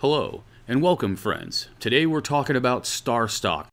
Hello, and welcome, friends. Today we're talking about Star Stock.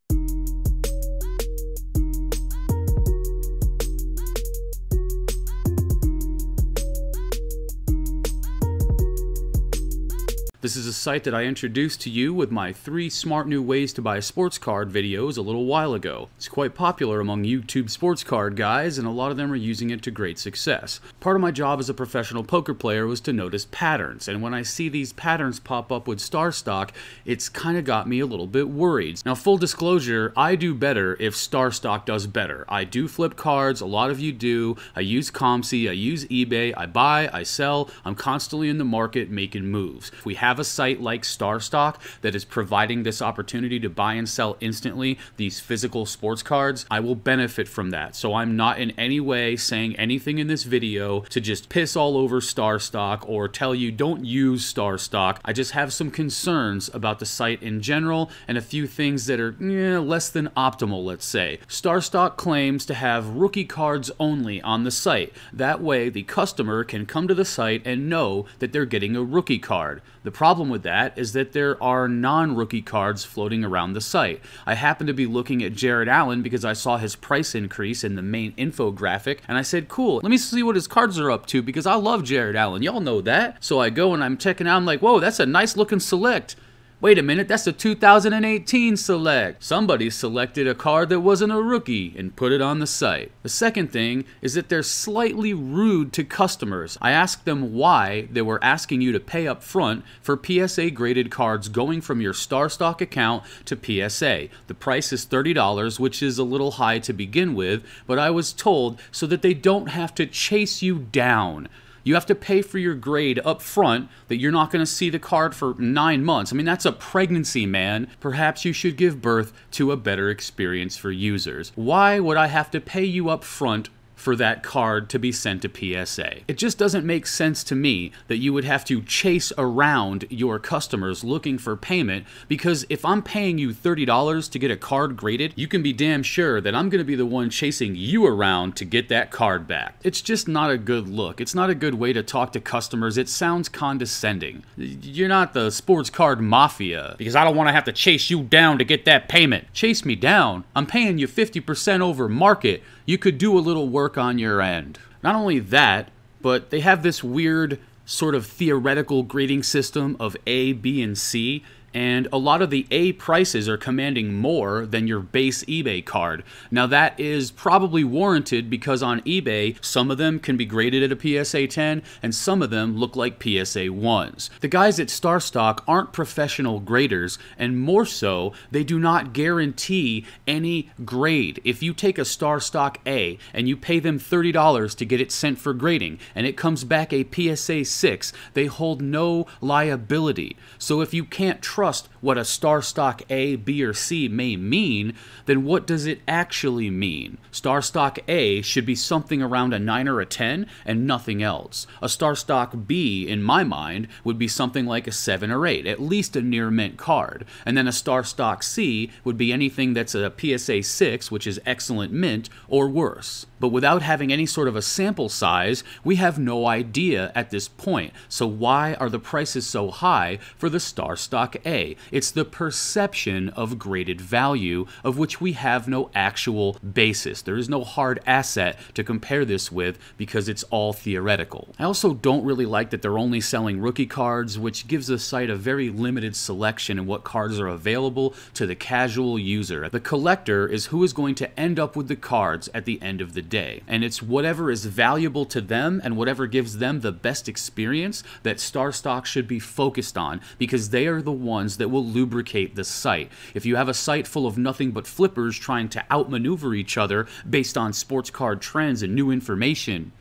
This is a site that I introduced to you with my three smart new ways to buy a sports card videos a little while ago. It's quite popular among YouTube sports card guys, and a lot of them are using it to great success. Part of my job as a professional poker player was to notice patterns, and when I see these patterns pop up with Star Stock, it's kind of got me a little bit worried. Now, full disclosure, I do better if Star Stock does better. I do flip cards, a lot of you do. I use COMC, I use eBay, I buy, I sell. I'm constantly in the market making moves. If we have have a site like StarStock that is providing this opportunity to buy and sell instantly these physical sports cards, I will benefit from that. So I'm not in any way saying anything in this video to just piss all over StarStock or tell you don't use StarStock. I just have some concerns about the site in general and a few things that are eh, less than optimal, let's say. StarStock claims to have rookie cards only on the site. That way, the customer can come to the site and know that they're getting a rookie card. The problem with that is that there are non rookie cards floating around the site. I happen to be looking at Jared Allen because I saw his price increase in the main infographic, and I said, cool, let me see what his cards are up to because I love Jared Allen. Y'all know that. So I go and I'm checking out, I'm like, whoa, that's a nice looking select. Wait a minute, that's the 2018 select. Somebody selected a card that wasn't a rookie and put it on the site. The second thing is that they're slightly rude to customers. I asked them why they were asking you to pay up front for PSA graded cards going from your StarStock account to PSA. The price is $30, which is a little high to begin with, but I was told so that they don't have to chase you down. You have to pay for your grade up front that you're not going to see the card for nine months. I mean, that's a pregnancy, man. Perhaps you should give birth to a better experience for users. Why would I have to pay you up front for that card to be sent to PSA. It just doesn't make sense to me that you would have to chase around your customers looking for payment because if I'm paying you $30 to get a card graded, you can be damn sure that I'm going to be the one chasing you around to get that card back. It's just not a good look. It's not a good way to talk to customers. It sounds condescending. You're not the sports card mafia because I don't want to have to chase you down to get that payment. Chase me down. I'm paying you 50% over market you could do a little work on your end. Not only that, but they have this weird sort of theoretical grading system of A, B, and C and a lot of the A prices are commanding more than your base eBay card. Now, that is probably warranted because on eBay, some of them can be graded at a PSA 10 and some of them look like PSA 1s. The guys at StarStock aren't professional graders, and more so, they do not guarantee any grade. If you take a StarStock A and you pay them $30 to get it sent for grading and it comes back a PSA 6, they hold no liability. So if you can't trust trust what a star stock A, B, or C may mean, then what does it actually mean? Star stock A should be something around a 9 or a 10 and nothing else. A star stock B, in my mind, would be something like a 7 or 8, at least a near mint card. And then a star stock C would be anything that's a PSA 6, which is excellent mint, or worse. But without having any sort of a sample size, we have no idea at this point. So why are the prices so high for the star stock A? It's the perception of graded value, of which we have no actual basis. There is no hard asset to compare this with because it's all theoretical. I also don't really like that they're only selling rookie cards, which gives the site a very limited selection in what cards are available to the casual user. The collector is who is going to end up with the cards at the end of the day. And it's whatever is valuable to them and whatever gives them the best experience that StarStock should be focused on because they are the ones ones that will lubricate the site. If you have a site full of nothing but flippers trying to outmaneuver each other based on sports card trends and new information,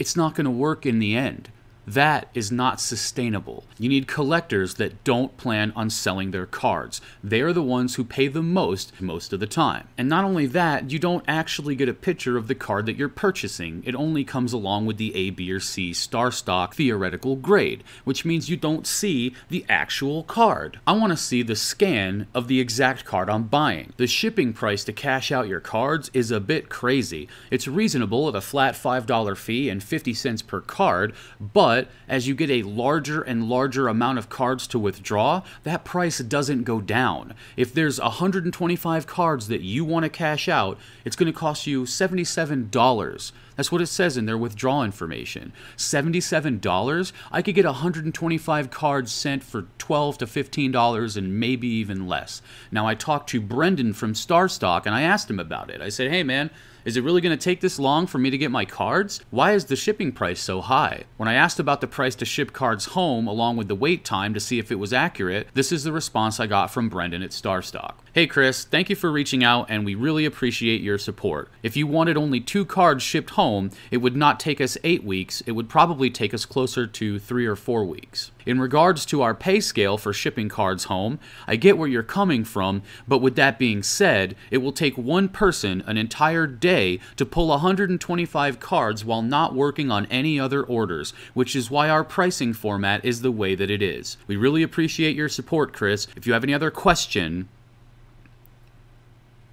it's not going to work in the end. That is not sustainable. You need collectors that don't plan on selling their cards. They are the ones who pay the most most of the time. And not only that, you don't actually get a picture of the card that you're purchasing. It only comes along with the A, B, or C star stock theoretical grade, which means you don't see the actual card. I want to see the scan of the exact card I'm buying. The shipping price to cash out your cards is a bit crazy. It's reasonable at a flat $5 fee and 50 cents per card, but But as you get a larger and larger amount of cards to withdraw, that price doesn't go down. If there's 125 cards that you want to cash out, it's going to cost you $77. That's what it says in their withdrawal information. $77? I could get 125 cards sent for 12 to $15 and maybe even less. Now, I talked to Brendan from StarStock and I asked him about it. I said, hey man, is it really going to take this long for me to get my cards? Why is the shipping price so high? When I asked about the price to ship cards home along with the wait time to see if it was accurate, this is the response I got from Brendan at StarStock. Hey Chris, thank you for reaching out and we really appreciate your support. If you wanted only two cards shipped home, it would not take us eight weeks, it would probably take us closer to three or four weeks. In regards to our pay scale for shipping cards home, I get where you're coming from, but with that being said, it will take one person an entire day to pull 125 cards while not working on any other orders, which is why our pricing format is the way that it is. We really appreciate your support, Chris. If you have any other question,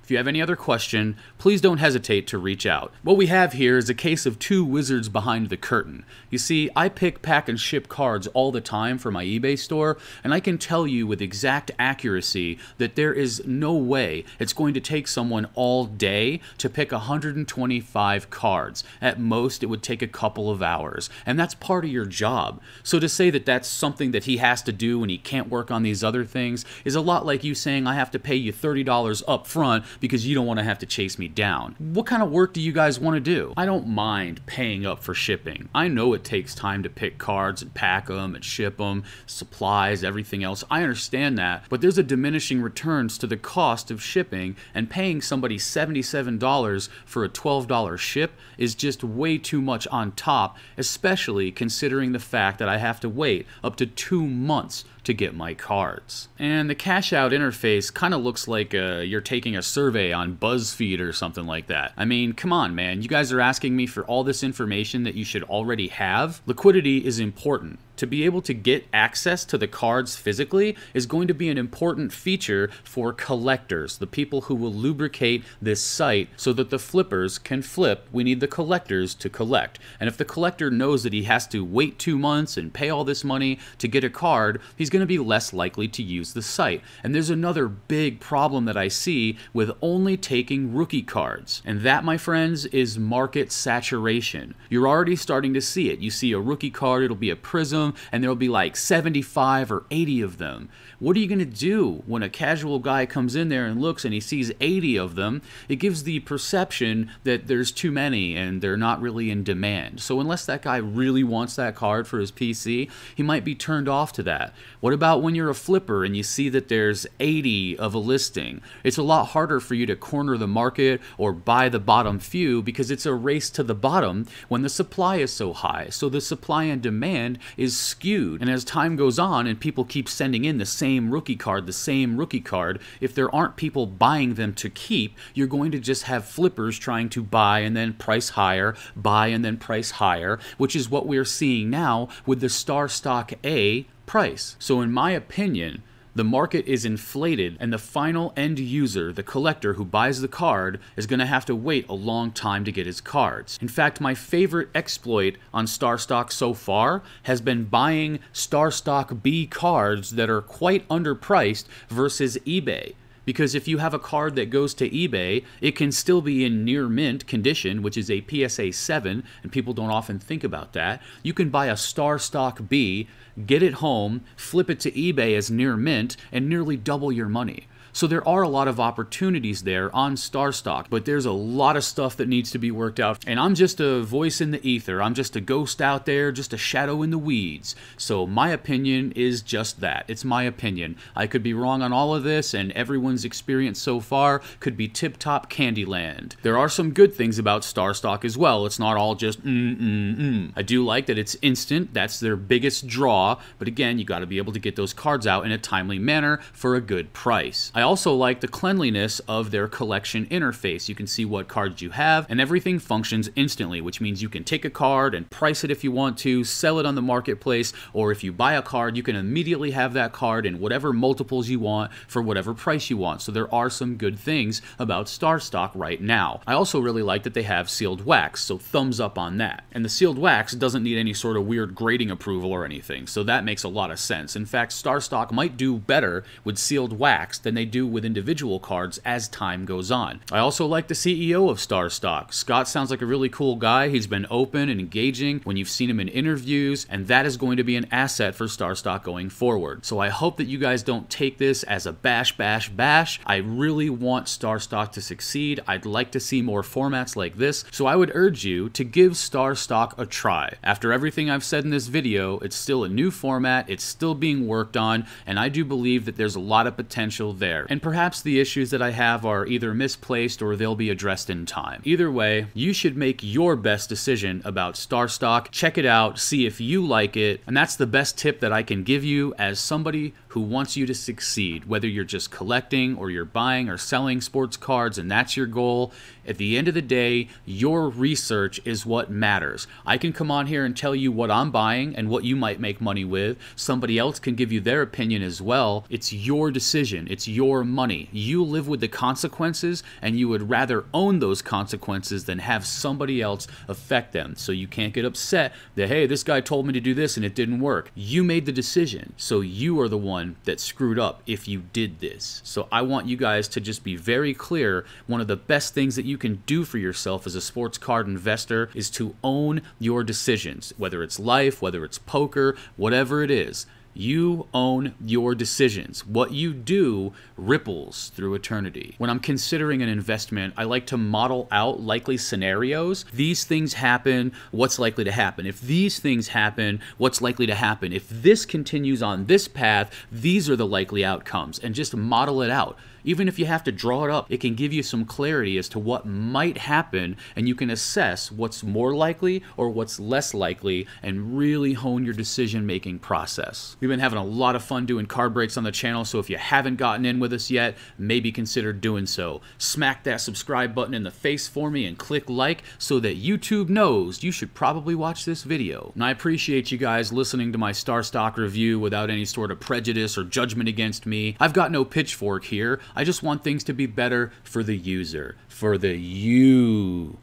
if you have any other question, please don't hesitate to reach out. What we have here is a case of two wizards behind the curtain. You see, I pick, pack, and ship cards all the time for my eBay store, and I can tell you with exact accuracy that there is no way it's going to take someone all day to pick 125 cards. At most, it would take a couple of hours, and that's part of your job. So to say that that's something that he has to do and he can't work on these other things is a lot like you saying I have to pay you $30 up front because you don't want to have to chase me down. What kind of work do you guys want to do? I don't mind paying up for shipping. I know it takes time to pick cards and pack them and ship them, supplies, everything else. I understand that, but there's a diminishing returns to the cost of shipping and paying somebody $77 for a $12 ship is just way too much on top, especially considering the fact that I have to wait up to two months to get my cards. And the cash out interface kind of looks like uh, you're taking a survey on BuzzFeed or something like that. I mean, come on, man. You guys are asking me for all this information that you should already have. Liquidity is important to be able to get access to the cards physically is going to be an important feature for collectors, the people who will lubricate this site so that the flippers can flip. We need the collectors to collect. And if the collector knows that he has to wait two months and pay all this money to get a card, he's going to be less likely to use the site. And there's another big problem that I see with only taking rookie cards. And that, my friends, is market saturation. You're already starting to see it. You see a rookie card, it'll be a Prizm and there'll be like 75 or 80 of them. What are you going to do when a casual guy comes in there and looks and he sees 80 of them? It gives the perception that there's too many and they're not really in demand. So unless that guy really wants that card for his PC, he might be turned off to that. What about when you're a flipper and you see that there's 80 of a listing? It's a lot harder for you to corner the market or buy the bottom few because it's a race to the bottom when the supply is so high. So the supply and demand is skewed. And as time goes on and people keep sending in the same rookie card, the same rookie card, if there aren't people buying them to keep, you're going to just have flippers trying to buy and then price higher, buy and then price higher, which is what we're seeing now with the Star Stock A price. So, in my opinion, the market is inflated, and the final end user, the collector who buys the card, is going to have to wait a long time to get his cards. In fact, my favorite exploit on StarStock so far has been buying StarStock B cards that are quite underpriced versus eBay. Because if you have a card that goes to eBay, it can still be in near mint condition, which is a PSA 7, and people don't often think about that. You can buy a star stock B, get it home, flip it to eBay as near mint, and nearly double your money. So there are a lot of opportunities there on StarStock, but there's a lot of stuff that needs to be worked out. And I'm just a voice in the ether. I'm just a ghost out there, just a shadow in the weeds. So my opinion is just that. It's my opinion. I could be wrong on all of this, and everyone's experience so far could be tip top Candyland. There are some good things about StarStock as well. It's not all just mm mm mm. I do like that it's instant. That's their biggest draw. But again, you got to be able to get those cards out in a timely manner for a good price. I also like the cleanliness of their collection interface. You can see what cards you have, and everything functions instantly, which means you can take a card and price it if you want to, sell it on the marketplace, or if you buy a card, you can immediately have that card in whatever multiples you want for whatever price you want. So there are some good things about StarStock right now. I also really like that they have sealed wax, so thumbs up on that. And the sealed wax doesn't need any sort of weird grading approval or anything, so that makes a lot of sense. In fact, StarStock might do better with sealed wax than they do with individual cards as time goes on. I also like the CEO of StarStock. Scott sounds like a really cool guy. He's been open and engaging when you've seen him in interviews, and that is going to be an asset for StarStock going forward. So I hope that you guys don't take this as a bash, bash, bash. I really want StarStock to succeed. I'd like to see more formats like this, so I would urge you to give StarStock a try. After everything I've said in this video, it's still a new format, it's still being worked on, and I do believe that there's a lot of potential there. And perhaps the issues that I have are either misplaced or they'll be addressed in time. Either way, you should make your best decision about StarStock. Check it out, see if you like it, and that's the best tip that I can give you as somebody who wants you to succeed, whether you're just collecting or you're buying or selling sports cards and that's your goal. At the end of the day, your research is what matters. I can come on here and tell you what I'm buying and what you might make money with. Somebody else can give you their opinion as well. It's your decision, it's your money. You live with the consequences, and you would rather own those consequences than have somebody else affect them. So you can't get upset that, hey, this guy told me to do this and it didn't work. You made the decision, so you are the one that screwed up if you did this. So I want you guys to just be very clear. One of the best things that you can do for yourself as a sports card investor is to own your decisions, whether it's life, whether it's poker, whatever it is. You own your decisions. What you do ripples through eternity. When I'm considering an investment, I like to model out likely scenarios. These things happen, what's likely to happen? If these things happen, what's likely to happen? If this continues on this path, these are the likely outcomes, and just model it out. Even if you have to draw it up, it can give you some clarity as to what might happen, and you can assess what's more likely or what's less likely and really hone your decision making process. We've been having a lot of fun doing card breaks on the channel, so if you haven't gotten in with us yet, maybe consider doing so. Smack that subscribe button in the face for me and click like so that YouTube knows you should probably watch this video. And I appreciate you guys listening to my Star Stock review without any sort of prejudice or judgment against me. I've got no pitchfork here. I just want things to be better for the user. For the user.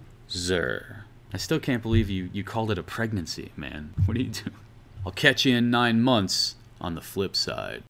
I still can't believe you, you called it a pregnancy, man. What are you doing? I'll catch you in nine months on the flip side.